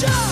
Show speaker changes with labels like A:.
A: show.